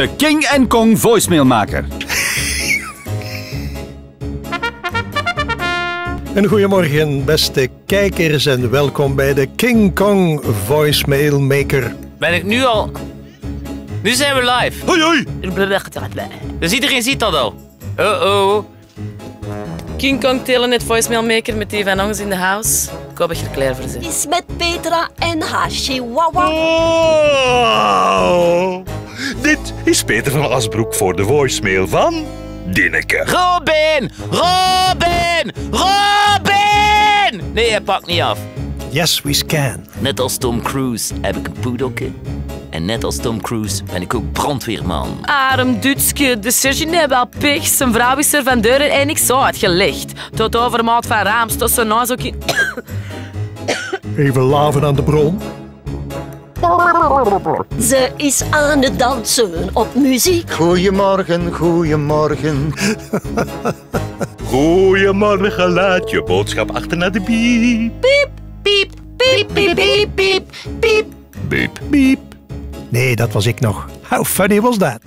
De King Kong voicemailmaker. Een goedemorgen, beste kijkers, en welkom bij de King Kong Voicemail Maker. Ben ik nu al... Nu zijn we live. Hoi hoi. Dus iedereen ziet dat al. Oh-oh. King Kong Telenet voicemail maker met die van ons in de house. Ik hoop dat je er klaar voor bent. is met Petra en haar chihuahua. Oh, is Peter van Asbroek voor de voicemail van Dinneke. Robin! Robin! Robin! Nee, hij pakt niet af. Yes, we scan. Net als Tom Cruise heb ik een poedelke. En net als Tom Cruise ben ik ook brandweerman. Arm Dutske, de surgeon heeft wel pech. Zijn vrouw is er van deuren en ik zo uitgelegd. Tot overmaat van raams, tot zijn naast ook in... Even laven aan de bron. Ze is aan het dansen op muziek. Goedemorgen, goedemorgen. Goedemorgen, laat je boodschap achter naar de biep. Piep, piep, piep, piep, piep, piep. Biep. Piep. Nee, dat was ik nog. How funny was that?